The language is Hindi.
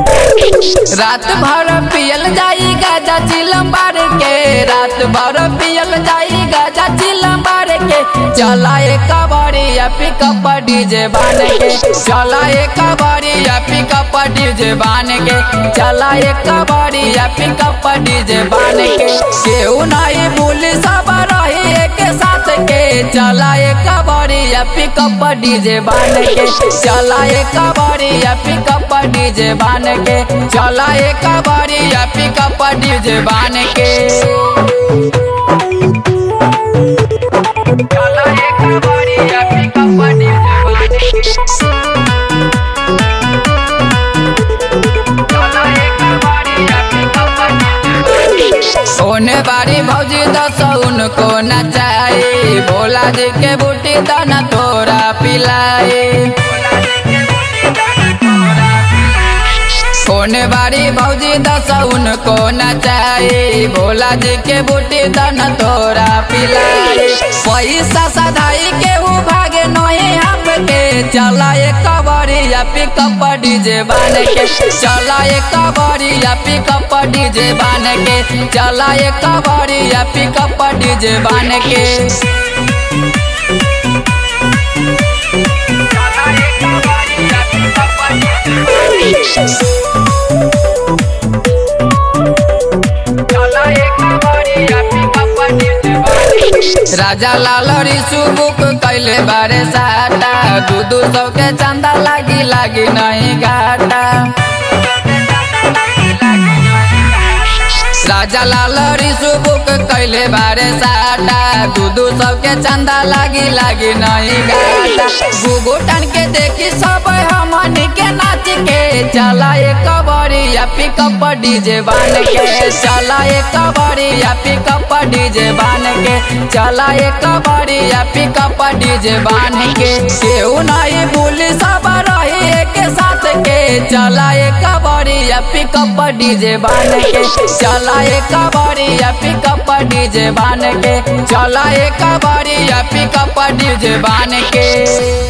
रात भर पियल जाएगा गाजा लंबार के। रात भर पियल जाएगा के चला एक कबड़िया पिकअप डीजे बान के चला एक कबड़िया पिकअप डीजे बान के चला एक कबड़िया पिकअप डीजे बान के केहू नहीं भूल सब रही एक साथ के। चला एक कबड़िया पिकअप डीजे बान के चला एक कबड़िया पिकअप डीजे बान के चला एक कबड़िया पिकअप डीजे बान के सोने बारी भौजी दस उनको नचाए भोला जी के बूटी दाना तोरा पिलाए। सोने बारी भौजी दस उनको नचाए भोला जी के बूटी दाना तोरा पिलाए। पैसा सधाई कबड़िया पिकअप डीजे बान के। चला एक कबड़िया पिकअप डीजे बान के। चला एक कबड़िया पिकअप डीजे बान के। राजा लाल ऋषु बुक कैले बारे साटा। दू दू सौ के चंदा लागी लागी नहीं घाटा। राजा लाल ऋषु बुक कैले बारे साटा। दू दू सौ के चंदा लागी लागी नहीं घाटा। गुगु के देखी सब हमन के नाच के चला एक पिकअप डीजे बान के चला एक कबड़िया पिकअप डीजे बान के चला एक कबड़िया पिकअप डीजे बान के केहू नहीं भूल सब रही एक साथ के। चला एक कबड़िया पिकअप डीजे बान के चला एक कबड़िया पिकअप डीजे बान के चला एक कबड़िया पिकअप डीजे बान के